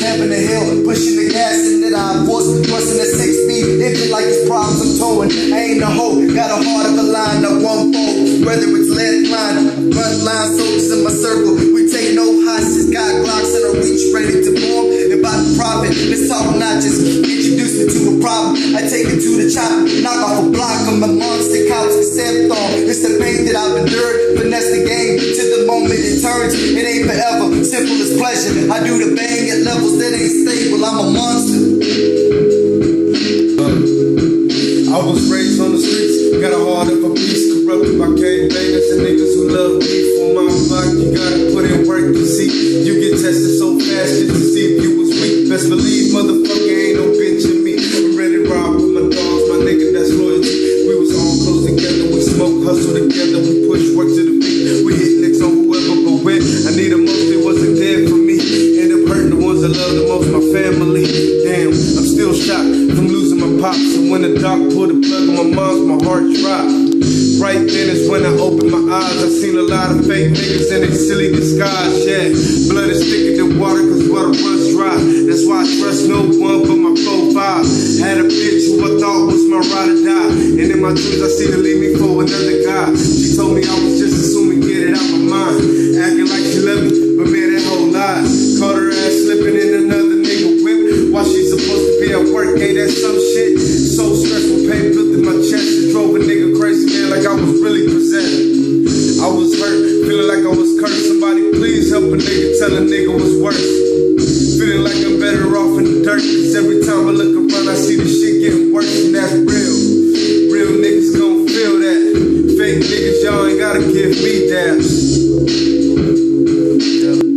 it's heaven or hell. Pushing the gas in that I force, thrusting at six feet. It like it's problems I'm towing, I ain't a hoe. Got a heart of a line, I won't fold. Whether it's lead line, front line soldiers in my circle. We take no hostages, got glocks in a reach ready to form. About the profit, let's talk not just introduce me to a problem. I take it to the chopper, knock off a block of my monster couch, except on. It's the pain that I've endured, finesse the game to the moment it turns. It ain't forever, simple as pleasure. I do the bang levels that ain't stable. I'm a monster. Uh, I was raised on the streets, got a heart of a beast, corrupted by gangbangers and niggas who love beef. On my block, you gotta put in work to see. You get tested so fast just to see if you was weak. Best believe, motherfucker, ain't no bitch in me. I'm ready to rob with my dogs, my nigga, that's loyalty. We was all close together, we smoke, hustle together, we push work to the my heart dropped. Right then is when I opened my eyes. I seen a lot of fake niggas in their silly disguise. Yeah, blood is thicker than water, cause water runs dry. That's why I trust no one but my profile. Had a bitch who I thought was my ride or die. And in my dreams, I see her leave me for another guy. She told me I was just assuming, get it out my mind. Acting like she loved me, but man, that whole lie. Caught her ass slipping in another nigga whip. While she supposed to be at work, ain't that some shit? So stressful, I was hurt, feeling like I was cursed. Somebody please help a nigga, tell a nigga what's worse. Feeling like I'm better off in the dirt. Cause every time I look around, I see the shit getting worse, and that's real. Real niggas gon' feel that. Fake niggas, y'all ain't gotta give me that. We've